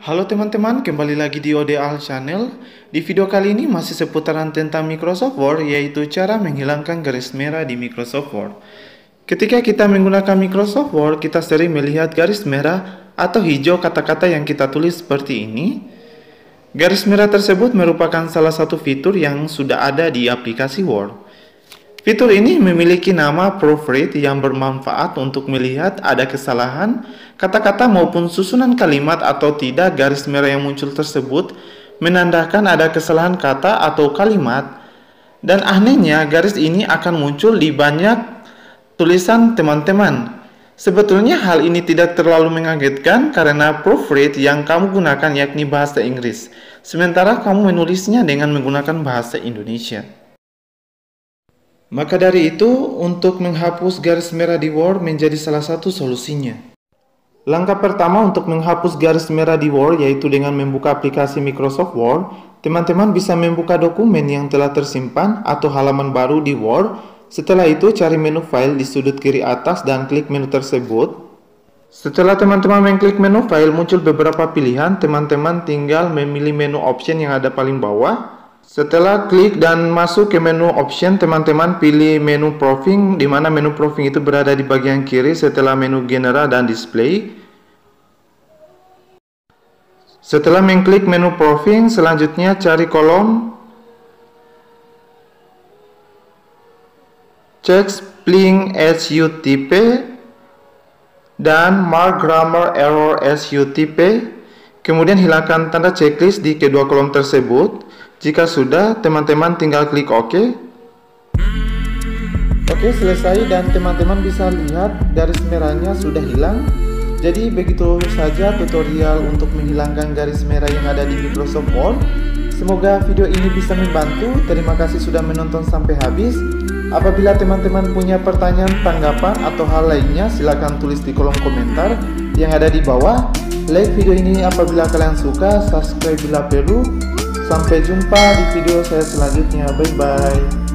Halo teman-teman, kembali lagi di ODL Channel. Di video kali ini masih seputaran tentang Microsoft Word, yaitu cara menghilangkan garis merah di Microsoft Word. Ketika kita menggunakan Microsoft Word, kita sering melihat garis merah atau hijau kata-kata yang kita tulis seperti ini. Garis merah tersebut merupakan salah satu fitur yang sudah ada di aplikasi Word. Fitur ini memiliki nama proofread yang bermanfaat untuk melihat ada kesalahan kata-kata maupun susunan kalimat atau tidak garis merah yang muncul tersebut menandakan ada kesalahan kata atau kalimat dan anehnya garis ini akan muncul di banyak tulisan teman-teman. Sebetulnya hal ini tidak terlalu mengagetkan karena proofread yang kamu gunakan yakni bahasa Inggris, sementara kamu menulisnya dengan menggunakan bahasa Indonesia. Maka dari itu, untuk menghapus garis merah di Word menjadi salah satu solusinya. Langkah pertama untuk menghapus garis merah di Word yaitu dengan membuka aplikasi Microsoft Word, teman-teman bisa membuka dokumen yang telah tersimpan atau halaman baru di Word. Setelah itu, cari menu file di sudut kiri atas dan klik menu tersebut. Setelah teman-teman mengklik menu file, muncul beberapa pilihan. Teman-teman tinggal memilih menu option yang ada paling bawah. Setelah klik dan masuk ke menu option, teman-teman pilih menu proofing, di mana menu proofing itu berada di bagian kiri setelah menu general dan display. Setelah mengklik menu proofing, selanjutnya cari kolom check spelling SUTP dan mark grammar error SUTP. Kemudian hilangkan tanda checklist di kedua kolom tersebut. Jika sudah, teman-teman tinggal klik OK. Oke, selesai dan teman-teman bisa lihat garis merahnya sudah hilang. Jadi begitu saja tutorial untuk menghilangkan garis merah yang ada di Microsoft Word. Semoga video ini bisa membantu. Terima kasih sudah menonton sampai habis. Apabila teman-teman punya pertanyaan, tanggapan, atau hal lainnya, silahkan tulis di kolom komentar yang ada di bawah. Like video ini apabila kalian suka, subscribe bila perlu. Sampai jumpa di video saya selanjutnya. Bye bye.